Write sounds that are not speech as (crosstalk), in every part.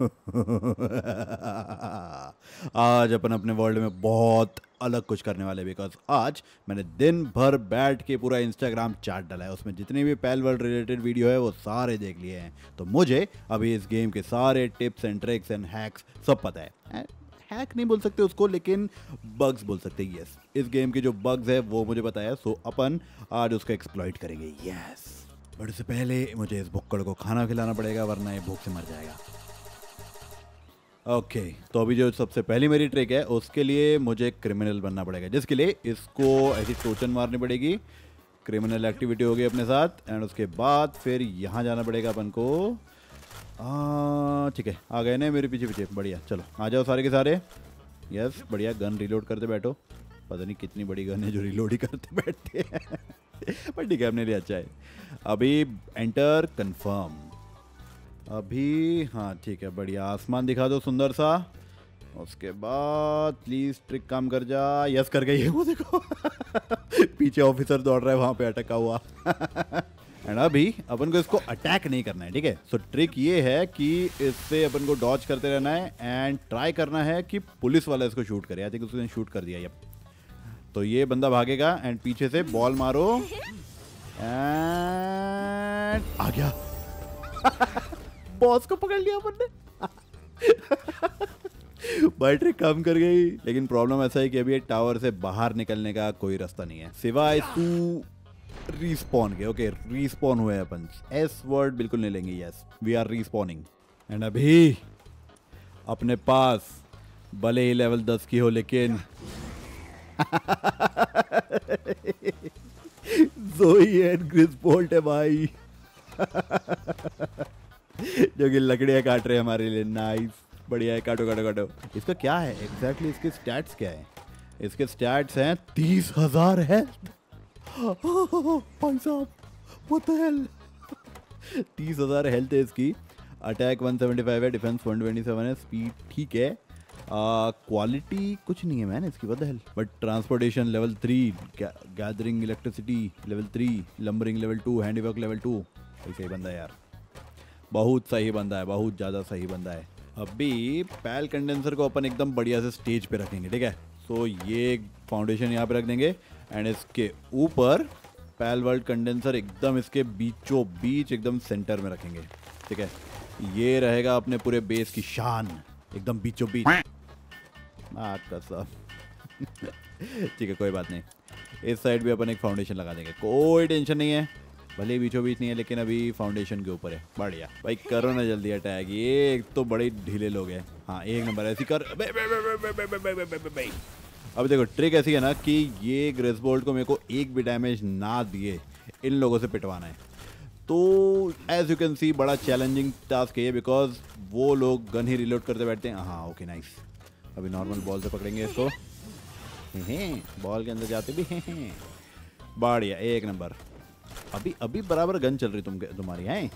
(laughs) आज अपन अपने वर्ल्ड में बहुत अलग कुछ करने वाले बिकॉज़ आज मैंने दिन भर बैठ के पूरा इंस्टाग्राम चार्ट डाला है। उसमें जितने भी पैल वर्ल्ड रिलेटेड वीडियो है, वो सारे देख लिए हैं। तो मुझे अभी इस गेम के सारे tips and tricks and hacks सब पता है। हैक नहीं बोल सकते उसको, लेकिन बग्स बोल सकते यस इस गेम के जो बग्स है, वो मुझे पता है सो अपन आज उसको एक्सप्लॉइट करेंगे यस बट इससे पहले मुझे इस भुक्कड़ को खाना खिलाना पड़ेगा, वरना ये भूख से मर जाएगा। ओके okay, तो अभी जो सबसे पहली मेरी ट्रिक है उसके लिए मुझे क्रिमिनल बनना पड़ेगा जिसके लिए इसको ऐसी टोचन मारनी पड़ेगी। क्रिमिनल एक्टिविटी होगी अपने साथ एंड उसके बाद फिर यहाँ जाना पड़ेगा अपन को। ठीक है आ गए ना मेरे पीछे पीछे बढ़िया चलो आ जाओ सारे के सारे। यस बढ़िया गन रिलोड करते बैठो। पता नहीं कितनी बड़ी गन है जो रिलोड ही करते बैठते हैं। (laughs) पर ठीक है अपने लिए अच्छा है। अभी एंटर कंफर्म अभी हाँ ठीक है, बढ़िया। आसमान दिखा दो सुंदर सा। उसके बाद प्लीज़ ट्रिक काम कर जा। यस कर गई है वो देखो। (laughs) पीछे ऑफिसर दौड़ रहा है, वहाँ पे अटका हुआ। (laughs) एंड अभी, अपन को इसको अटैक नहीं करना है, ठीक है? सो ट्रिक ये है कि इससे अपन को डॉच करते रहना है एंड ट्राई करना है कि पुलिस वाला इसको शूट करे। आई थिंक उसने शूट कर दिया ये तो ये बंदा भागेगा एंड पीछे से बॉल मारो। एंड आ गया। (laughs) बॉस को पकड़ लिया अपन ने। बैटरी कम कर गई, लेकिन प्रॉब्लम ऐसा है कि अभी टावर से बाहर निकलने का कोई रास्ता नहीं है। सिवाय तू रीस्पॉन के ओके रीस्पॉन हुए अपन। एस वर्ड बिल्कुल नहीं लेंगे yes we are respawning and अभी अपने पास भले ही लेवल दस की हो, लेकिन जोई एंड ग्रिस बोल्ट है भाई। जो कि लकड़ियाँ काट रहे हैं हमारे लिए। नाइस बढ़िया है। काटो काटो काटो। इसका क्या है? एग्जैक्टली exactly इसके स्टैट्स क्या है? इसके स्टैट्स हैं तीस हज़ार है भाई साहब व्हाट हेल तीस हज़ार हेल्थ है इसकी। अटैक 175 है डिफेंस 127 है स्पीड ठीक है। क्वालिटी uh, कुछ नहीं है मैन इसकी बदल but transportation level three gathering electricity level three lumbering level two handiwork level two सही बंदा यार। बहुत सही बंदा है, बहुत ज़्यादा सही बंदा है। अभी पैल कंडेंसर को अपन एकदम बढ़िया से स्टेज पे रखेंगे, ठीक है? सो ये फाउंडेशन यहाँ पे रख देंगे एंड इसके ऊपर पैल वर्ल्ड कंडेंसर एकदम इसके बीचों बीच एकदम सेंटर में रखेंगे, ठीक है? ये रहेगा अपने पूरे बेस की शान, एकदम बीचों बीच आपका सब। (laughs) ठीक है, कोई बात नहीं। इस साइड भी अपन एक फाउंडेशन लगा देंगे, कोई टेंशन नहीं है। भले बीचों बीच नहीं है लेकिन अभी फाउंडेशन के ऊपर है बढ़िया भाई करो ना जल्दी अटैक ये एक तो बड़े ढीले लोग हैं हाँ एक नंबर ऐसी कर अब देखो ट्रिक ऐसी है ना कि ये ग्रेस बोल्ट को मेरे को एक भी डैमेज ना दिए इन लोगों से पिटवाना है तो एज यू कैन सी बड़ा चैलेंजिंग टास्क है बिकॉज़ वो लोग गन ही रिलोड करते बैठते हैं हाँ ओके नाइस अभी नॉर्मल बॉल से पकड़ेंगे इसको बॉल के अंदर जाते भी हैं बढ़िया एक नंबर अभी अभी बराबर गन चल रही तुम तुम्हारी है?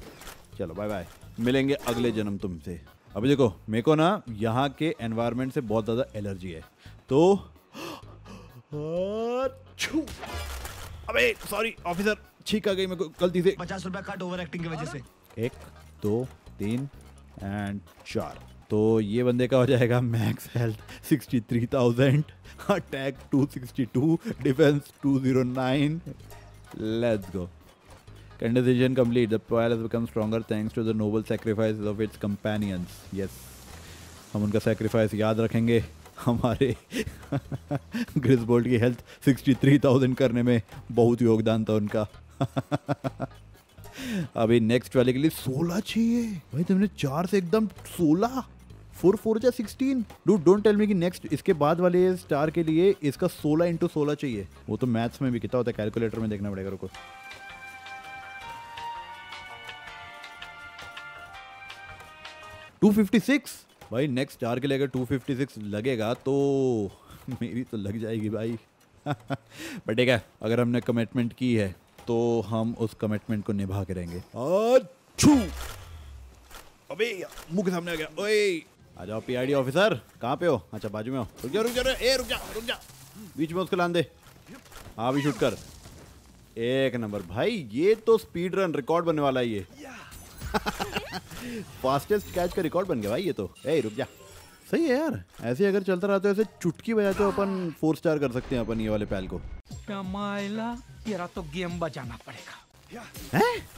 चलो बाय बाय मिलेंगे अगले जन्म तुमसे। अभी देखो मेरे को ना यहाँ के एनवायरनमेंट से बहुत ज़्यादा एलर्जी है। तो हाँ, अबे सॉरी ऑफिसर छीक आ गई मेरे को गलती से। पचास रुपए कट ओवर एक्टिंग की वजह से। एक दो तीन एंड चार। तो ये बंदे का हो जाएगा max health 63,000 attack 262 defence 209 Let's go. Condition complete. The trial has become stronger thanks to the noble sacrifices of its companions. Yes. हम उनका sacrifice याद रखेंगे हमारे ग्रिस बोल्ट की हेल्थ 63,000 करने में बहुत योगदान था उनका अभी नेक्स्ट वाले के लिए सोलह चाहिए भाई तुमने चार से एकदम सोलह फोर फोर जा sixteen. Do don't tell me कि नेक्स्ट इसके बाद वाले स्टार के लिए इसका 16 इंटू सोलह चाहिए। वो तो मैथ्स में भी कितना होता है कैलकुलेटर में देखना पड़ेगा, रुको। टू फिफ्टी सिक्स भाई नेक्स्ट स्टार के लिए अगर 256 लगेगा तो (laughs) मेरी तो लग जाएगी भाई। (laughs) बट ठीक है, अगर हमने कमिटमेंट की है तो हम उस कमिटमेंट को निभा के रहेंगे। अबे, मुँह के सामने आ गया। ओए! आ जाओ पीआईडी ऑफिसर कहाँ पे हो? अच्छा बाजू में हो। रुक जा रुक जा ए रुक जा रुक जा। बीच में उसको लान दे। हाँ भी शूट कर। एक नंबर। भाई ये तो स्पीड रन रिकॉर्ड बनने वाला है ये। (laughs) फास्टेस्ट कैच का रिकॉर्ड बन गया भाई ये तो। ए रुक जा। सही है यार। ऐसे अगर चलता रहा तो ऐसे चुटकी बजा तो अपन फोर स्टार कर सकते हैं अपन ये वाले पैल को। तेरा तो गेम बजाना पड़ेगा। हैं?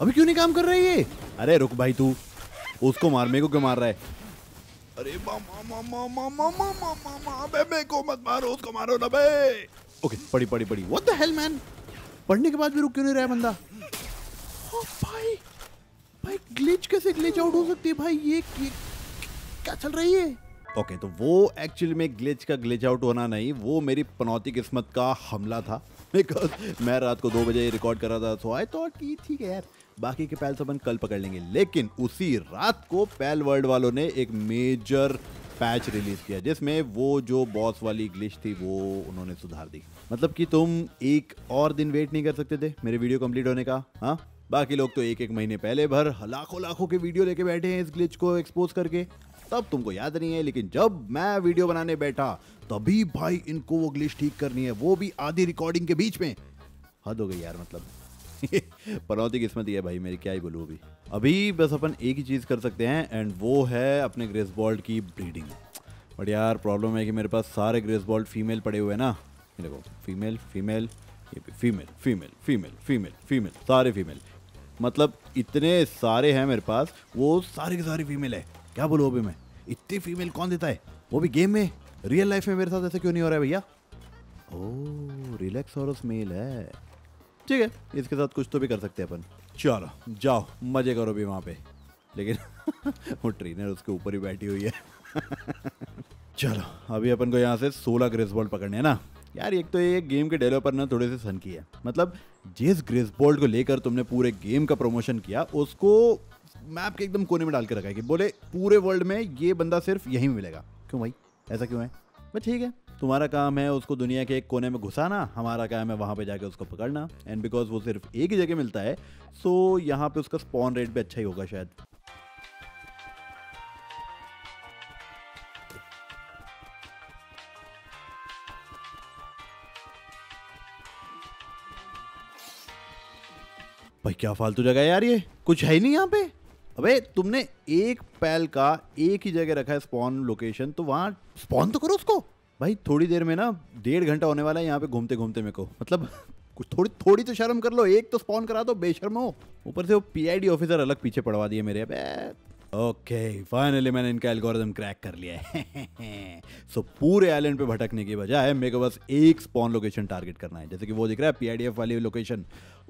अभी क्यों नहीं काम कर रही है अरे रुक भाई तू। उसको मार मेरे को क्यों मार रहा है? अरे मामा मामा मामा मामा मामा बे मेरे को मत मारो उसको मारो ना बे ओके पड़ी पड़ी पड़ी व्हाट द हेल मैन पढ़ने के बाद भी रुक क्यों नहीं रहा है बंदा ओ भाई भाई ग्लिच कैसे ग्लिच आउट हो सकती है भाई ये, ये क्या चल रही है ओके okay, तो वो एक्चुअली में ग्लिच का ग्लिच आउट होना नहीं वो मेरी पनौती किस्मत का हमला था बिकॉज़ मैं रात को दो बजे रिकॉर्ड कर रहा था सो आई थॉट कि ठीक है यार बाकी के पैल अपन कल पकड़ लेंगे, लेकिन उसी रात को पैल वर्ल्ड वालों ने एक मेजर पैच रिलीज़ किया, जिसमें वो जो बॉस वाली ग्लिच थी, वो उन्होंने सुधार दी। मतलब कि तुम एक और दिन वेट नहीं कर सकते थे, मेरे वीडियो कंप्लीट होने का हाँ? बाकी लोग तो एक एक महीने पहले भर लाखों लाखों के वीडियो लेके बैठे हैं इस ग्लिच को एक्सपोज करके। तब तुमको याद नहीं है, लेकिन जब मैं वीडियो बनाने बैठा, तभी भाई इनको वो ग्लिच ठीक करनी है, वो भी आधी रिकॉर्डिंग के बीच में। हद हो गई यार मतलब। (laughs) पनौती किस्मत ही है भाई, मेरी क्या ही बोलूँ अभी। अभी बस अपन एक ही चीज़ कर सकते हैं एंड वो है अपने ग्रेस बॉल्ट की ब्रीडिंग बट यार प्रॉब्लम है कि मेरे पास सारे ग्रेस बॉल्ट फीमेल पड़े हुए हैं ना। देखो female female female female female female female सारे फीमेल मतलब इतने सारे हैं मेरे पास, वो सारे के सारे फीमेल है। क्या बोलूँ अभी मैं? इतनी फीमेल कौन देता है? वो भी गेम में? रियल लाइफ में मेरे साथ ऐसे क्यों नहीं हो रहा है भैया? ओ रिलैक्स और मेल है। ठीक है, इसके साथ कुछ तो भी कर सकते हैं अपन। चलो, जाओ, मज़े करो भी वहाँ पे। लेकिन (laughs) वो ट्रेनर उसके ऊपर ही बैठी हुई है। (laughs) चलो, अभी अपन को यहाँ से 16 ग्रेस बॉल्ट पकड़ने हैं ना। यार, एक तो ये गेम के डेवलपर ने थोड़े से सन की है। मतलब जिस ग्रेस बॉल्ट को लेकर तुमने पूरे गेम का प्रमोशन किया, उसको मैप के एकदम कोने में डाल के रखा है कि बोले, पूरे वर्ल्ड में ये बंदा सिर्फ़ यहीं मिलेगा। क्यों भाई? ऐसा क्यों है? ठीक है। तुम्हारा काम है उसको दुनिया के एक कोने में घुसाना, हमारा काम है वहाँ पे जाके उसको पकड़ना एंड बिकॉज़ वो सिर्फ़ एक ही जगह मिलता है सो यहाँ पे उसका स्पॉन रेट भी अच्छा ही होगा शायद। भाई, क्या फालतू जगह है यार ये? कुछ है ही नहीं यहाँ पे। अबे तुमने एक पैल का एक ही जगह रखा है स्पॉन लोकेशन तो वहाँ स्पॉन तो करो उसको। भाई थोड़ी देर में ना डेढ़ घंटा होने वाला है यहाँ पे घूमते घूमते मेरे को। मतलब कुछ थोड़ी थोड़ी तो शर्म कर लो एक तो स्पॉन करा दो बेशर्म हो। ऊपर से वो पीआईडी ऑफिसर अलग पीछे पड़वा दिए मेरे। अबे ओके फाइनली मैंने इनका एल्गोरिथम क्रैक कर लिया है। सो (laughs) so, पूरे आइलैंड पे भटकने की बजाय मेरे को बस एक स्पॉन लोकेशन टारगेट करना है। जैसे कि वो दिख रहा है पीआईडीएफ वाली लोकेशन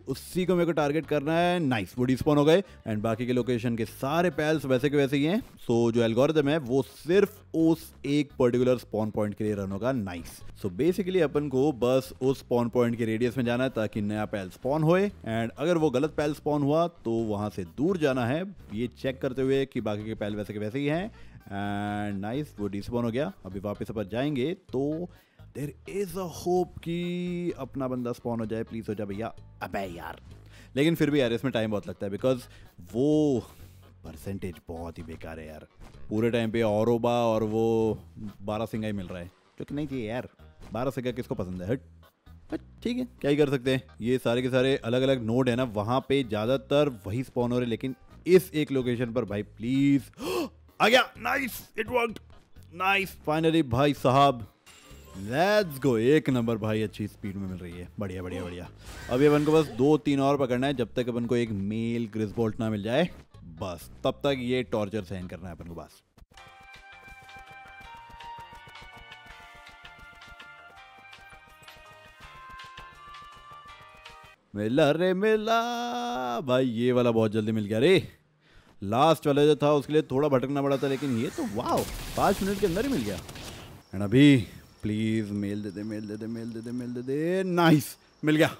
उसी को मेरे को टारगेट करना है। नाइस वो डिस्पॉन हो गए। एंड बाकी के लोकेशन के सारे पैल्स वैसे के वैसे ही हैं। सो so, जो एल्गोरिथम है वो सिर्फ़ उस एक पर्टिकुलर स्पॉन पॉइंट के लिए रन होगा। नाइस सो बेसिकली अपन को बस उस स्पॉन पॉइंट के रेडियस में जाना है ताकि नया पैल स्पॉन होए। एंड अगर वो गलत पैल स्पॉन हुआ तो वहाँ से दूर जाना है। ये चेक करते हुए कि बाकी के पैल वैसे के वैसे ही हैं। एंड नाइस वो डिस्पॉन हो गया। अभी वापस अपन जाएँगे तो देर इज़ अ होप कि अपना बंदा स्पॉन हो जाए प्लीज़ हो जाए भैया। अबे यार। लेकिन फिर भी यार, इसमें टाइम बहुत लगता है बिकॉज़ वो परसेंटेज बहुत ही बेकार है यार। पूरे टाइम पे औरोबा और वो बारह सिंगा ही मिल रहा है। जो कि नहीं चाहिए यार। बारह सिंगा किसको पसंद है? हट। ठीक है, क्या ही कर सकते हैं? ये सारे के सारे अलग अलग नोड है ना, वहाँ पे ज़्यादातर वही स्पॉन हो रहे लेकिन इस एक लोकेशन पर भाई प्लीज़ (gasps) आ गया! Nice it worked nice finally भाई साहब लेट्स गो एक नंबर भाई अच्छी स्पीड में मिल रही है। बढ़िया बढ़िया बढ़िया। अभी अपन को बस दो तीन और पकड़ना है, जब तक अपन को एक मेल ग्रिसबोल्ट ना मिल जाए। बस, तब तक ये टॉर्चर सहन करना है अपन को, बस। मिला रे, मिला। भाई, ये वाला बहुत जल्दी मिल गया रे। लास्ट वाला जो था, उसके लिए थोड़ा भटकना पड़ा था, लेकिन ये तो वाह पाँच मिनट के अंदर ही मिल गया। एंड अभी प्लीज़ मेल दे दे मेल दे दे मेल दे दे मेल दे दे। नाइस मिल गया।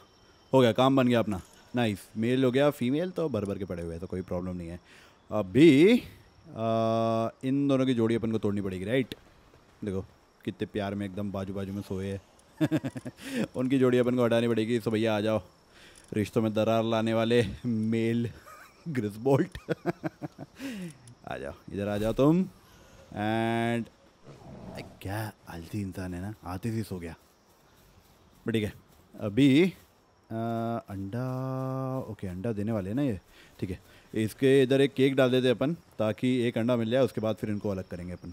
हो गया काम बन गया अपना। नाइस मेल हो गया फीमेल तो भर भर के पड़े हुए हैं तो कोई प्रॉब्लम नहीं है। अभी आ, इन दोनों की जोड़ी अपन को तोड़नी पड़ेगी राइट देखो कितने प्यार में एकदम बाजू बाजू में सोए हैं। (laughs) उनकी जोड़ी अपन को हटानी पड़ेगी सो भैया आ जाओ। रिश्तों में दरार लाने वाले मेल ग्रिसबोल्ट (laughs) आ जाओ इधर आ जाओ तुम। एंड क्या आलती इंसान है ना? आते ही सो गया। ठीक है अभी आ, अंडा ओके अंडा देने वाले हैं ना ये। ठीक है इसके इधर एक केक डाल देते अपन ताकि एक अंडा मिल जाए उसके बाद फिर इनको अलग करेंगे अपन।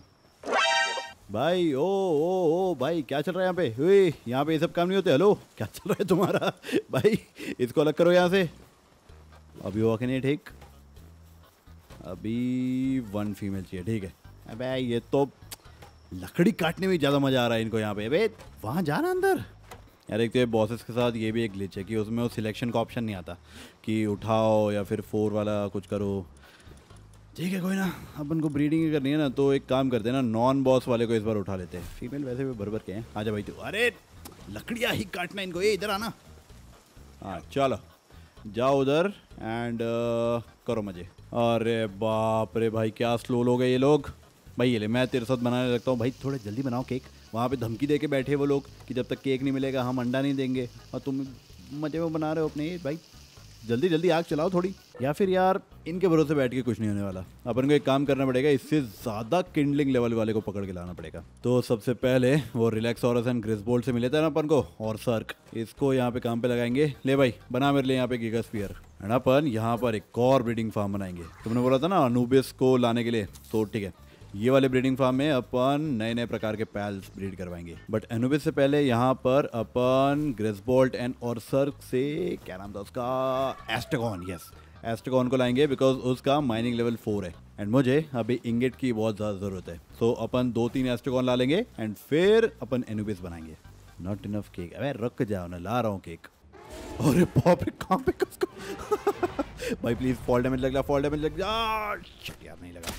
भाई ओ ओ ओ भाई क्या चल रहा है यहाँ पे? हुई यहाँ पे ये सब काम नहीं होते? हेलो क्या चल रहा है तुम्हारा? (laughs) भाई इसको अलग करो यहाँ से। अभी हुआ कि नहीं ठीक। अभी वन फीमेल चाहिए ठीक है। अबे ये तो लकड़ी काटने में ज़्यादा मज़ा आ रहा है इनको यहाँ पे। अबे, वहाँ जाना अंदर? यार एक तो बॉसेस के साथ ये भी एक ग्लिच है कि उसमें वो सिलेक्शन का ऑप्शन नहीं आता कि उठाओ या फिर फोर वाला कुछ करो। ठीक है, कोई ना। अपन को ब्रीडिंग करनी है ना तो एक काम करते हैं ना नॉन बॉस वाले को इस बार उठा लेते हैं। फीमेल वैसे भी भर भर के हैं। आजा भाई तू। अरे, लकड़ियाँ ही काटना इनको। ये इधर आना। हाँ चलो। जाओ उधर एंड करो मज़े। अरे बाप रे भाई, क्या स्लो लोग है ये लोग। भाई, ये ले, मैं तेरे साथ बनाने लगता हूँ। भाई, थोड़ा जल्दी बनाओ केक। वहाँ पे धमकी दे के बैठे वो लोग कि जब तक केक नहीं मिलेगा, हम अंडा नहीं देंगे। और तुम मज़े में बना रहे हो अपने, भाई। जल्दी जल्दी, आग चलाओ थोड़ी। या फिर यार, इनके भरोसे बैठ के कुछ नहीं होने वाला। अपन को एक काम करना पड़ेगा, इससे ज़्यादा किंडलिंग लेवल वाले को पकड़ के लाना पड़ेगा। तो सबसे पहले वो रिलैक्स और एंड बोल्ट से मिले थे ना अपन को, और सर्क इसको यहाँ पे काम पे लगाएँगे। ले भाई, बना मेरे लिए यहाँ पे गीगा स्पीयर अपन यहाँ पर एक और ब्रीडिंग फार्म बनाएँगे। तुमने बोला था ना अनूबिस को लाने के लिए। तो ठीक है। ये वाले ब्रीडिंग फार्म में अपन नए नए प्रकार के पैल्स ब्रीड करवाएँगे। बट एनुबिस से पहले यहाँ पर अपन ग्रेसबोल्ट एंड ऑर्सर से क्या नाम था उसका? एस्टेगॉन यस एस्टेगॉन को लाएँगे बिकॉज़ उसका माइनिंग लेवल फोर है। एंड मुझे अभी इंगेट की बहुत ज़्यादा ज़रूरत है। सो so, अपन दो तीन एस्टेगॉन ला लेंगे एंड फिर अपन एनुबिस बनाएँगे। नॉट इनफ केक अरे रख जाओ ना ला रहा हूँ केक अरे बाप रे कहाँ पे कसको? (laughs) भाई प्लीज़ फॉल डैमेज लग जा फॉल डैमेज लग जा। यार नहीं लगा।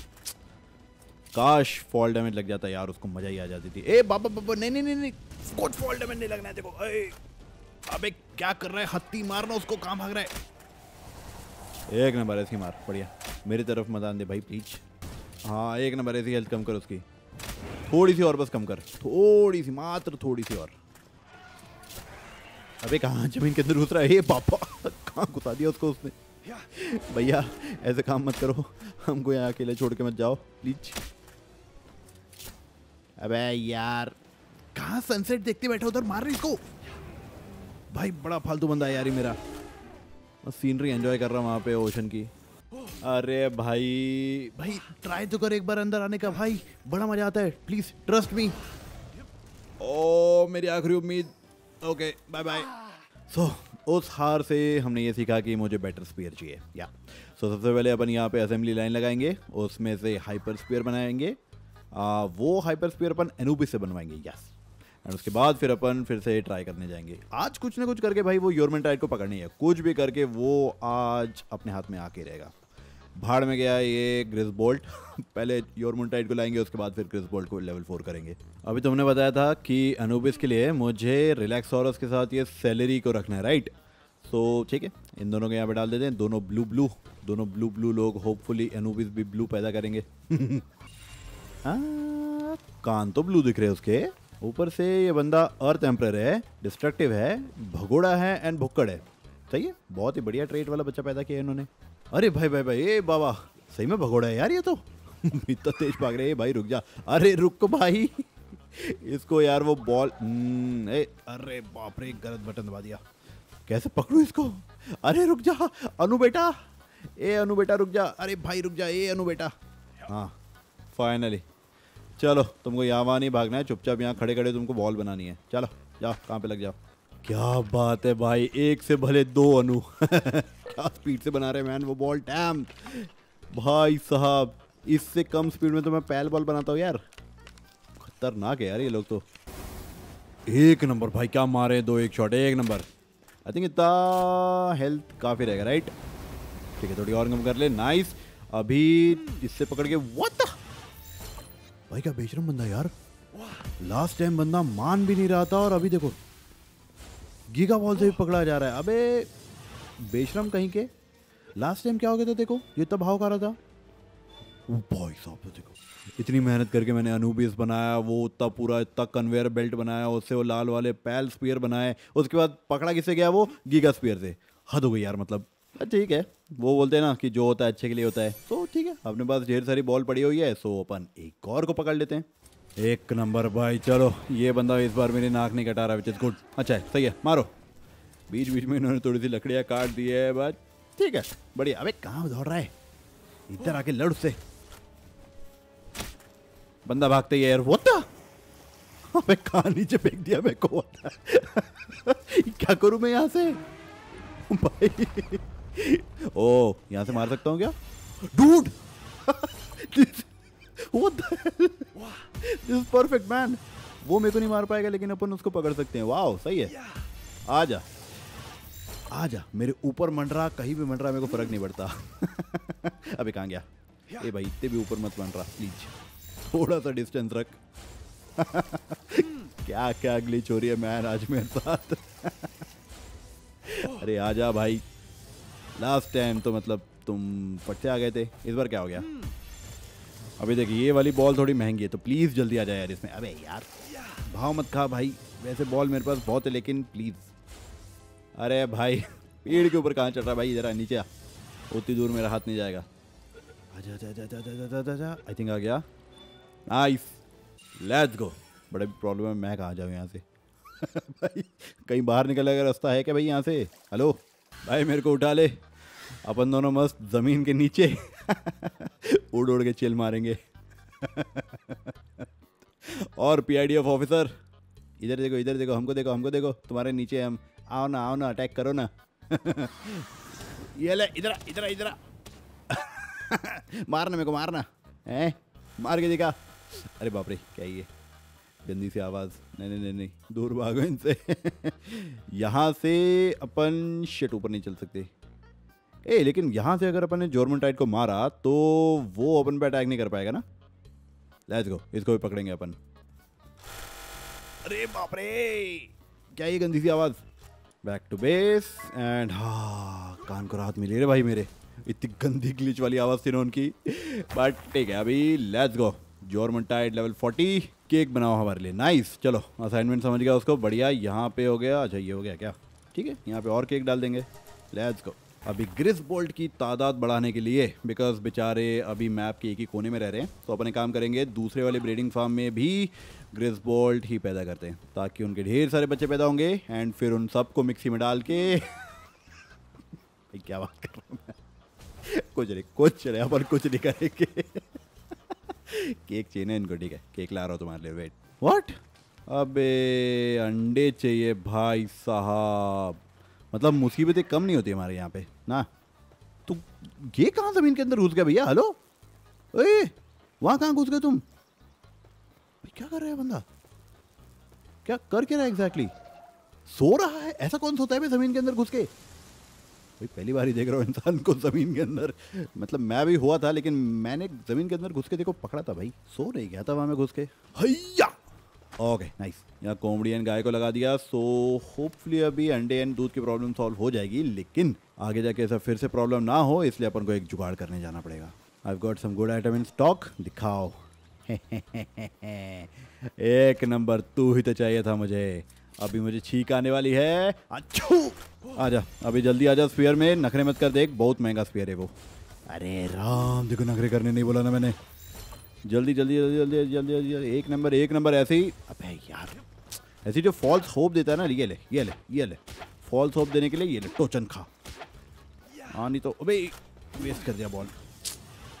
काश फॉल डैमेज लग जाता यार, उसको मज़ा ही आ जाती थी। ए, बाबा बाबा, नहीं नहीं नहीं नहीं, कुछ फॉल डैमेज नहीं लगना है, देखो, ए, अबे क्या कर रहा है? हत्ती मारना, उसको कहाँ भाग रहा है? एक नंबर, ऐसी मार, बढ़िया। मेरी तरफ़ मदान दे भाई प्लीज़ हाँ एक नंबर, ऐसी हेल्थ कम कर उसकी। थोड़ी सी और बस कम कर। थोड़ी सी, मात्र थोड़ी सी और। अबे कहाँ? ज़मीन के अंदर घुस रहा है? ये पापा कहाँ घुसा दिया उसको उसने? भैया, ऐसे काम मत करो। हमको यहाँ अकेले छोड़ के मत जाओ प्लीज़ अबे यार कहाँ सनसेट देखते बैठे उधर? मार रही इसको। भाई बड़ा फालतू बंदा है यार ये मेरा। सीनरी एंजॉय कर रहा हूँ वहाँ पे ओशन की। अरे भाई भाई ट्राई तो कर एक बार अंदर आने का। भाई बड़ा मज़ा आता है। प्लीज़ ट्रस्ट मी ओ मेरी आखिरी उम्मीद। ओके बाय बाय सो उस हार से हमने ये सीखा कि मुझे बेटर स्पीयर चाहिए। या सो so, सबसे पहले अपन यहाँ पे असेंबली लाइन लगाएँगे। उसमें से हाइपर स्पीयर बनाएँगे। आ, वो हाइपर स्पीयर अपन एनूबी से बनवाएँगे यस एंड उसके बाद फिर अपन फिर से ट्राई करने जाएँगे। आज कुछ ना कुछ करके भाई वो योरमेंटाइट को पकड़नी है। कुछ भी करके वो आज अपने हाथ में आके रहेगा। भाड़ में गया ये ग्रिस बोल्ट (laughs) पहले योरमुंटाइट को लाएँगे उसके बाद फिर ग्रिस बोल्ट को लेवल फोर करेंगे। अभी तुमने बताया था कि अनूबिस के लिए मुझे रिलैक्सोरस के साथ ये सैलरी को रखना है राइट तो ठीक है। इन दोनों को यहाँ पे डाल देते हैं। दोनों ब्लू ब्लू दोनों ब्लू ब्लू लोग होपफुली अनूबिस भी ब्लू पैदा करेंगे। (laughs) हाँ कान तो ब्लू दिख रहे हैं उसके। ऊपर से ये बंदा अर्थ एम्पर है डिस्ट्रक्टिव है भगोड़ा है एंड भुक्कड़ है। सही है? बहुत ही बढ़िया ट्रेड वाला बच्चा पैदा किया इन्होंने। अरे भाई भाई भाई ए बाबा सही में भगोड़ा है यार ये तो। (laughs) इतना तेज भाग रहे भाई रुक जा। अरे रुक भाई। इसको यार वो बॉल हम्म, ए अरे बाप रे गलत बटन दबा दिया। कैसे पकड़ू इसको? अरे रुक जा अनु बेटा। ए अनु बेटा रुक जा। अरे भाई रुक जा ए अनु बेटा। हाँ फाइनली चलो, तुमको यहाँ वहाँ नहीं भागना है, चुपचाप यहाँ खड़े खड़े तुमको बॉल बनानी है। चलो, जाओ, कहाँ पे लग जाओ। क्या बात है भाई, एक से भले दो अनु। (laughs) क्या स्पीड से बना रहे मैन वो बॉल टैम भाई साहब, इससे कम स्पीड में तो मैं पैल बॉल बनाता हूँ यार। खतरनाक है यार ये लोग तो। एक नंबर भाई, क्या मारे दो एक शॉट एक नंबर। आई थिंक इतना हेल्थ काफ़ी रहेगा राइट ठीक है, थोड़ी और कम कर ले नाइस अभी इससे पकड़ के व्हाट भाई क्या बेचरम बंदा यार? लास्ट टाइम बंदा मान भी नहीं रहा था और अभी देखो गीगा बॉल से भी पकड़ा जा रहा है। अबे, बेशरम कहीं के? लास्ट टाइम क्या हो गया था देखो, ये तब भाव का रहा था। भाई साहब तो देखो, इतनी मेहनत करके मैंने अनूबिस बनाया, वो उतना पूरा, इतना कन्वेयर बेल्ट बनाया, उससे वो लाल वाले पैल स्पीयर बनाए, उसके बाद पकड़ा किसे गया वो? गीगा स्पीयर से। हद हो गई यार मतलब ठीक है। वो बोलते हैं ना कि जो होता है अच्छे के लिए होता है। तो ठीक है, अपने पास ढेर सारी बॉल पड़ी हुई है सो अपन एक और को पकड़ लेते हैं। एक नंबर भाई, चलो, ये बंदा इस बार मेरी नाक नहीं कटा रहा विच इज़ गुड अच्छा है सही है, मारो। बीच बीच में इन्होंने थोड़ी सी लकड़ियाँ काट दी है बस ठीक है, बढ़िया। अबे, कहाँ दौड़ रहा है? इधर आके लड़ से बंदा भागते ही यार होता अबे, कहाँ नीचे फेंक दिया मेरे को (laughs) क्या करूँ मैं यहाँ से? भाई। (laughs) ओ यहाँ से मार सकता हूँ क्या? Dude (laughs) what the hell? This is perfect man. वो मेरे को नहीं मार पाएगा लेकिन अपन उसको पकड़ सकते हैं। वाह सही है। आ जा आ जा मेरे ऊपर मंडरा कहीं भी मंडरा मेरे को फ़र्क नहीं पड़ता। (laughs) अभी कहाँ गया? ए भाई इतने भी ऊपर मत मंडरा प्लीज़ थोड़ा सा डिस्टेंस रख। क्या क्या अगली चोरी है मैन आज मेरे साथ। अरे आ जा भाई। लास्ट टाइम तो मतलब तुम पट्टे आ गए थे। इस बार क्या हो गया? अभी देखिए, ये वाली बॉल थोड़ी महँगी है तो प्लीज़ जल्दी आ जाए यार इसमें। अबे यार, भाव मत खा भाई। वैसे बॉल मेरे पास बहुत है, लेकिन प्लीज़ अरे भाई, (laughs) पेड़ के ऊपर कहाँ चढ़ रहा भाई? ज़रा नीचे आ। उतनी दूर मेरा हाथ नहीं जाएगा। आई थिंक आ गया। नाइस लेट्स गो बड़े प्रॉब्लम है, मैं कहाँ जाऊँ यहाँ से? (laughs) भाई, कहीं बाहर निकलने का रास्ता है क्या भाई यहाँ से? हेलो भाई, मेरे को उठा ले। अपन दोनों मस्त ज़मीन के नीचे (laughs) उड़ उड़ के चिल मारेंगे। (laughs) और पीआईडी ऑफ़ ऑफिसर इधर देखो इधर देखो, हमको देखो हमको देखो, तुम्हारे नीचे हम, आओ ना आओ ना अटैक करो ना। (laughs) ये ले, इधर इधर इधर मारना मेरे को, मारना। हैं? मार के दिखा। अरे बाप रे, क्या ये? गंदी सी आवाज़। नहीं नहीं नहीं नहीं, दूर भागो इनसे। (laughs) यहाँ से अपन शिट ऊपर नहीं चल सकते। ए, लेकिन यहाँ से अगर अपन ने जोरमनटाइट को मारा तो वो अपन पे अटैक नहीं कर पाएगा ना? लेट्स गो इसको भी पकड़ेंगे अपन। अरे बाप रे क्या ये गंदी सी आवाज़? बैक टू बेस एंड हाँ कान को राहत मिली रे भाई मेरे। इतनी गंदी ग्लिच वाली आवाज़ थी ना उनकी। बट ठीक है, अभी let's go Jormuntide level 40 cake बनाओ हमारे लिए। नाइस चलो असाइनमेंट समझ गया उसको। बढ़िया, यहाँ पे हो गया। अच्छा ये हो गया क्या? ठीक है, यहाँ पे और केक डाल देंगे। लेट्स गो अभी ग्रिस बोल्ट की तादाद बढ़ाने के लिए बिकॉज़ बेचारे अभी मैप के एक ही कोने में रह रहे हैं तो अपने काम करेंगे। दूसरे वाले ब्रीडिंग फार्म में भी ग्रिस बोल्ट ही पैदा करते हैं, ताकि उनके ढेर सारे बच्चे पैदा होंगे एंड फिर उन सबको मिक्सी में डाल के (laughs) क्या बात कर रहा हूँ मैं? कुछ नहीं कुछ नहीं, अपन कुछ नहीं करेंगे। केक चाहिए ना इनको ठीक है? केक ला रहा हूँ तुम्हारे लिए वेट व्हाट अबे अंडे चाहिए भाई साहब। मतलब मुसीबतें कम नहीं होती हमारे यहाँ पे ना? तो ये कहाँ ज़मीन के अंदर घुस गया भैया? हेलो ओए वहाँ कहाँ घुस गए तुम? क्या कर रहा है बंदा? क्या कर क्या रहा है एग्जैक्टली सो रहा है? ऐसा कौन सोता है भाई ज़मीन के अंदर घुस के? भाई पहली बार ही देख रहा हूँ इंसान को ज़मीन के अंदर। मतलब मैं भी हुआ था लेकिन मैंने ज़मीन के अंदर घुस के देखो पकड़ा था भाई। सो नहीं गया था वहाँ में घुस के। हैया ओके नाइस यहाँ कोमड़ी एंड गाय को लगा दिया। सो होपफुली अभी अंडे एंड दूध की प्रॉब्लम सॉल्व हो जाएगी लेकिन आगे जाके ऐसा फिर से प्रॉब्लम ना हो इसलिए अपन को एक जुगाड़ करने जाना पड़ेगा। I got some good item in stock दिखाओ। (laughs) एक नंबर तू ही तो चाहिए था मुझे। अभी मुझे छीक आने वाली है। अच्छू आजा, अभी जल्दी आजा स्पीयर में। नखरे मत कर, देख, बहुत महँगा स्पीयर है वो। अरे राम, देखो नखरे करने नहीं बोला ना मैंने। जल्दी जल्दी जल्दी जल्दी जल्दी जल्दी एक नंबर एक नंबर, ऐसे ही। अबे यार, ऐसी जो फॉल्स होप देता है ना, ये ले ये ले ये ले। फॉल्स होप देने के लिए ये ले, टोचन खा। हाँ नहीं तो अबे वेस्ट कर दिया बॉल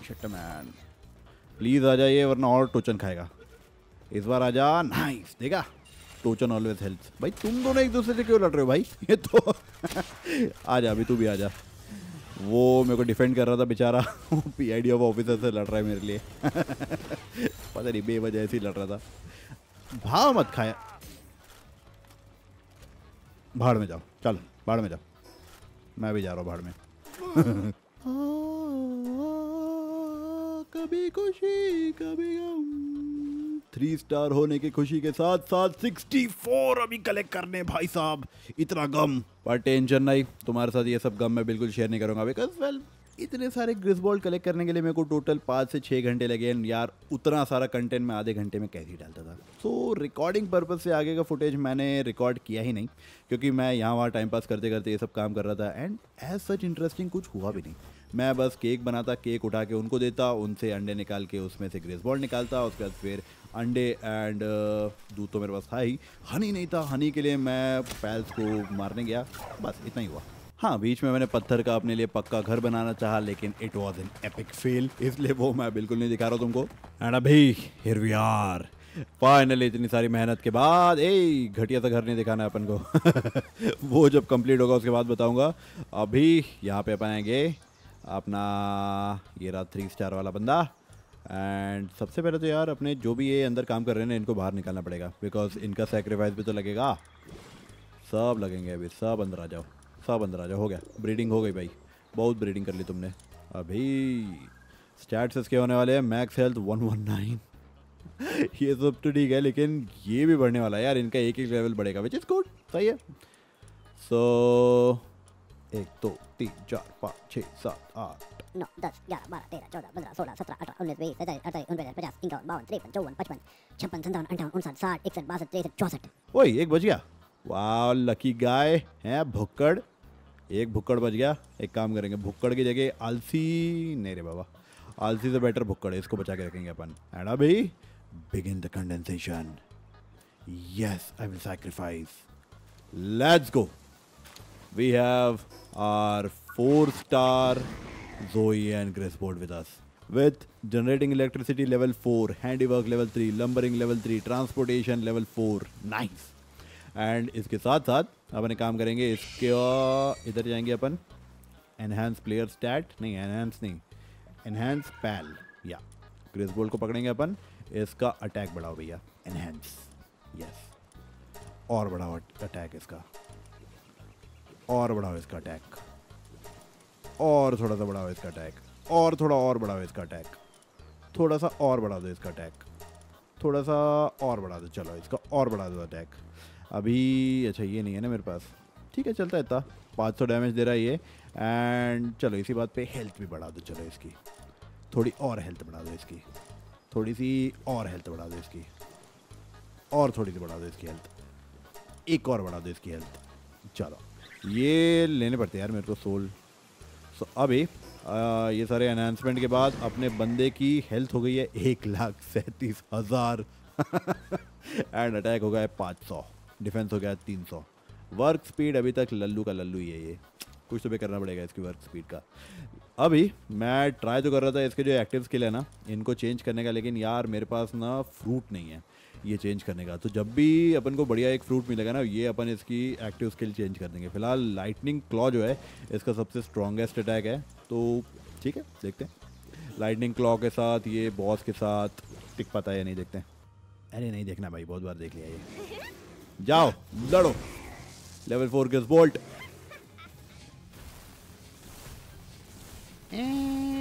शट मैन प्लीज़ आ जाइए वरना और टोचन खाएगा। इस बार आ जा नाइस देखा? टोचन ऑलवेज हेल्प भाई तुम दोनों एक दूसरे से क्यों लड़ रहे हो भाई? ये तो (laughs) आ जा अभी तू भी आ जा वो मेरे को डिफेंड कर रहा था बेचारा। P I D F officer से लड़ रहा है मेरे लिए। (laughs) पता नहीं बेवजह ऐसे ही लड़ रहा था। भाव मत खाया। भाड़ में जाओ। चल भाड़ में जाओ। मैं भी जा रहा हूँ भाड़ में। (laughs) कभी खुशी कभी गम। थ्री स्टार होने की खुशी के साथ साथ 64 अभी कलेक्ट करने भाई साहब। इतना गम। पर टेंशन नहीं तुम्हारे साथ ये सब गम मैं बिल्कुल शेयर नहीं करूँगा बिकॉज़ वेल इतने सारे ग्रिसबॉल कलेक्ट करने के लिए मेरे को टोटल पाँच से छः घंटे लगे एंड यार, उतना सारा कंटेंट मैं आधे घंटे में कैसे ही डालता था। सो रिकॉर्डिंग पर्पज से आगे का फुटेज मैंने रिकॉर्ड किया ही नहीं, क्योंकि मैं यहाँ वहाँ टाइम पास करते करते ये सब काम कर रहा था एंड एज सच इंटरेस्टिंग कुछ हुआ भी नहीं। मैं बस केक बनाता केक उठा के उनको देता, उनसे अंडे निकाल के उसमें से ग्रेस बॉल निकालता, उसके बाद फिर अंडे एंड दूध तो मेरे पास था ही। हनी नहीं था। हनी के लिए मैं पैल्स को मारने गया। बस इतना ही हुआ। हाँ बीच में मैंने पत्थर का अपने लिए पक्का घर बनाना चाहा, लेकिन it was an epic fail इसलिए वो मैं बिल्कुल नहीं दिखा रहा तुमको। एंड अभी हियर वी आर फाइनली इतनी सारी मेहनत के बाद ए घटिया सा घर नहीं दिखाना है अपन को। (laughs) वो जब कंप्लीट होगा, उसके बाद बताऊँगा। अभी यहाँ पे अपन आएँगे। अपना, ये रहा थ्री स्टार वाला बंदा। एंड सबसे पहले तो यार अपने जो भी ये अंदर काम कर रहे हैं इनको बाहर निकालना पड़ेगा। बिकॉज़ इनका सेक्रीफाइस भी तो लगेगा। सब लगेंगे अभी सब अंदर आ जाओ। सब अंदर आ जाओ हो गया। ब्रीडिंग हो गई भाई। बहुत ब्रीडिंग कर ली तुमने। अभी स्टैट्स इसके होने वाले हैं? Max health one one nine ये सब तो ठीक है लेकिन ये भी बढ़ने वाला है यार। इनका एक एक लेवल बढ़ेगा विच इज़ गुड सही है। सो so, एक दो तो, तीन चार पाँच छः सात आठ नौ दस ग्यारह बारह तेरह चौदह पंद्रह सोलह सत्रह अठारह उन्नीस बीस सत्ताईस अट्ठाईस उनचास पचास इक्यावन बावन तिरपन चौवन पचपन छप्पन सत्तावन अंठावन उनसठ साठ इकसठ बासठ तिरसठ चौसठ ओए एक बज गया। वाह लकी गाय है, भुक्कड़। एक भुक्कड़ बच गया। एक काम करेंगे, भुक्कड़ की जगह आलसी नहीं रे बाबा। आलसी से बेटर भुक्कड़ है, इसको बचा के रखेंगे अपन। एंड अभी begin the condensation yes I will sacrifice let's go we have our four star Zoe and Grace board with us. With generating electricity level 4, handiwork level 3, lumbering level 3, transportation level 4. Nice. And इसके साथ साथ अपन काम करेंगे इसके इधर जाएँगे अपन. एनहेंस प्लेयर स्टैट नहीं एनहेंस नहीं. एनहेंस पैल या. ग्रेस बोल्ट को पकड़ेंगे अपन. इसका अटैक बढ़ाओ भैया. एनहेंस यस और बढ़ाओ अटैक इसका. और बढ़ाओ इसका अटैक और थोड़ा सा बढ़ाओ इसका अटैक और थोड़ा और बढ़ाओ इसका अटैक थोड़ा सा और बढ़ा दो इसका अटैक थोड़ा सा और बढ़ा दो। चलो, इसका और बढ़ा दो अटैक अभी अच्छा ये नहीं है ना मेरे पास। ठीक है, चलता है इतना। पाँच सौ डैमेज दे रहा है ये। एंड चलो, इसी बात पे हेल्थ भी बढ़ा दो। चलो, इसकी। थोड़ी और हेल्थ बढ़ा दो इसकी। थोड़ी सी और हेल्थ बढ़ा दो इसकी। और थोड़ी सी बढ़ा दो इसकी हेल्थ एक और बढ़ा दो इसकी हेल्थ चलो, ये लेने पड़ते हैं यार मेरे को सोल सो अभी ये सारे अनाउंसमेंट के बाद अपने बंदे की हेल्थ हो गई है एक लाख सैंतीस हज़ार। एंड अटैक हो गया है पाँच सौ। डिफेंस हो गया है तीन सौ। वर्क स्पीड अभी तक लल्लू का लल्लू ही है ये। कुछ तो भी करना पड़ेगा इसकी वर्क स्पीड का। अभी, मैं ट्राई तो कर रहा था इसके जो एक्टिव स्किल है ना, इनको चेंज करने का, लेकिन यार मेरे पास ना फ्रूट नहीं है। ये चेंज करने का। तो जब भी अपन को बढ़िया एक फ्रूट मिलेगा ना, ये अपन इसकी एक्टिव स्किल चेंज कर देंगे। फ़िलहाल लाइटनिंग क्लॉ जो है, इसका सबसे स्ट्रॉन्गेस्ट अटैक है। तो ठीक है, देखते हैं। लाइटनिंग क्लॉ के साथ, ये बॉस के साथ टिक पाता है या नहीं देखते हैं? अरे नहीं देखना भाई, बहुत बार देख लिया ये। जाओ, लड़ो। लेवल फोर के बोल्ट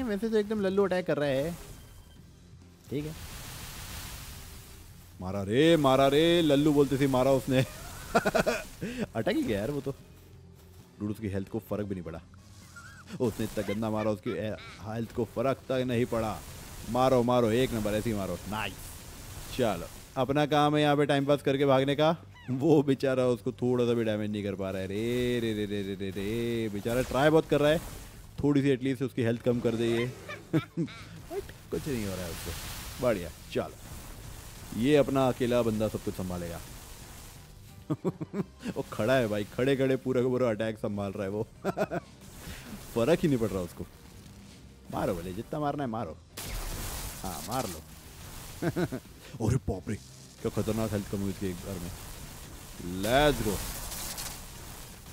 वैसे तो एकदम लल्लू अटैक कर रहा है। ठीक है। मारा रे मारा रे, लल्लू बोलते थे मारा उसने। (laughs) अटक ही गया यार वो तो। डूड, उसकी हेल्थ को फ़र्क भी नहीं पड़ा। उसने इतना गंदा मारा, उसकी हेल्थ को फ़र्क तक नहीं पड़ा। मारो मारो, एक नंबर, ऐसे ही मारो। नाइस चलो, अपना काम है यहाँ पे टाइम पास करके भागने का। वो बेचारा उसको थोड़ा सा भी डैमेज नहीं कर पा रहा है। रे रे रे रे रे रे रे। बेचारा ट्राई बहुत कर रहा है। थोड़ी सी एटलीस्ट उसकी हेल्थ कम कर दे ये। (laughs) कुछ नहीं हो रहा है उसको। बढ़िया, चलो। ये अपना अकेला बंदा सब कुछ संभालेगा। (laughs) वो खड़ा है भाई खड़े खड़े पूरा का पूरा अटैक संभाल रहा है वो। (laughs) फ़र्क ही नहीं पड़ रहा उसको। मारो बोले जितना मारना है मारो। हाँ मार लो। (laughs) अरे बाप रे, क्या खतरनाक हेल्थ कम हुई इसके घर में। लेट्स गो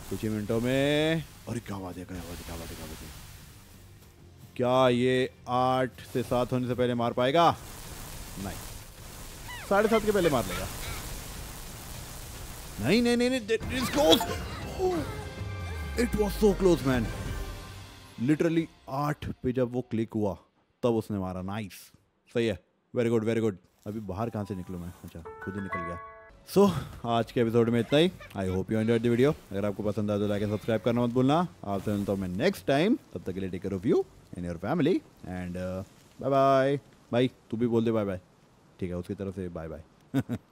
कुछ ही मिनटों में। अरे क्या बात है, क्या है क्या है क्या है। क्या ये आठ से सात होने से पहले मार पाएगा? नहीं। साढ़े सात के पहले मार लेगा। नहीं नहीं नहीं नहीं close it was so close man literally आठ पे जब वो क्लिक हुआ तब उसने मारा। नाइस सही है. वेरी गुड वेरी गुड अभी बाहर कहाँ से निकलूँ मैं? अच्छा खुद ही निकल गया। सो so, आज के एपिसोड में इतना ही. I hope you enjoyed the video अगर आपको पसंद आया तो लाइक एंड सब्सक्राइब करना मत भूलना. आपसे मिलता हूँ मैं नेक्स्ट टाइम तब तक के लिए take care of you and your family and bye bye bye तू भी बोल दे बाय बाय ठीक है उसकी तरफ़ से बाय बाय (laughs)